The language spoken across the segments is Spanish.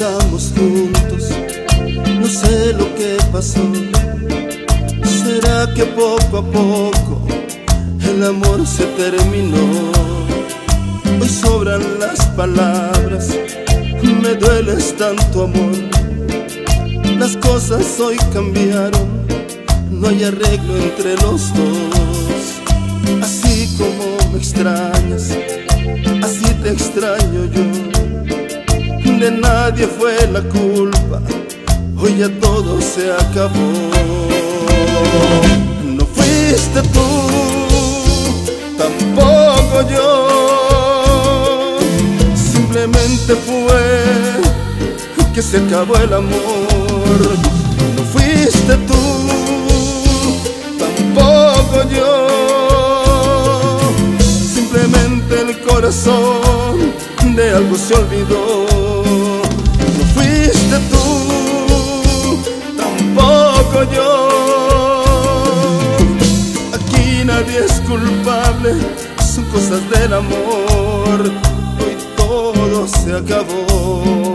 juntos, no sé lo que pasó. ¿Será que poco a poco el amor se terminó? Hoy sobran las palabras, me dueles tanto amor. Las cosas hoy cambiaron, no hay arreglo entre los dos. Así como me extrañas, así te extraño yo de nadie fue la culpa, hoy ya todo se acabó. No fuiste tú, tampoco yo, simplemente fue que se acabó el amor. No fuiste tú, tampoco yo, simplemente el corazón de algo se olvidó nadie es culpable, son cosas del amor. Hoy todo se acabó.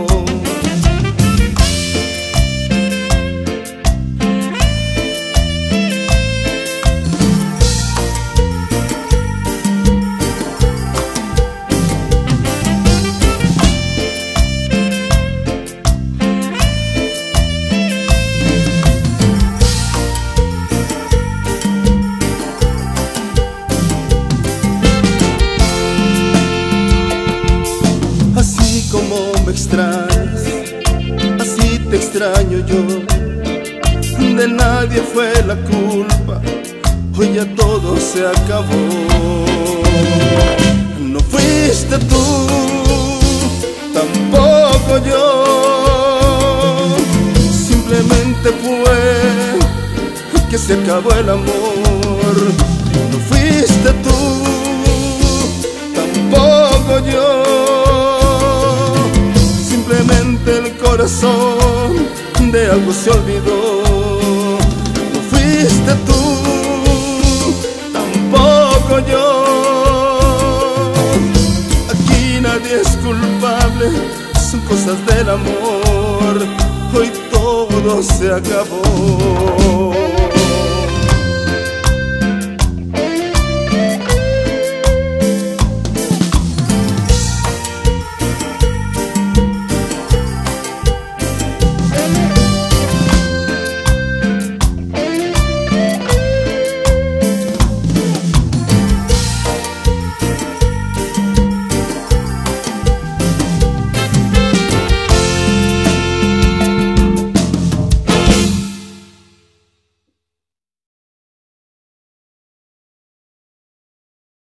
Extrañas, así te extraño yo. De nadie fue la culpa, hoy ya todo se acabó. No fuiste tú, tampoco yo. Simplemente fue que se acabó el amor. El corazón de algo se olvidó. No fuiste tú, tampoco yo. Aquí nadie es culpable, son cosas del amor. Hoy todo se acabó.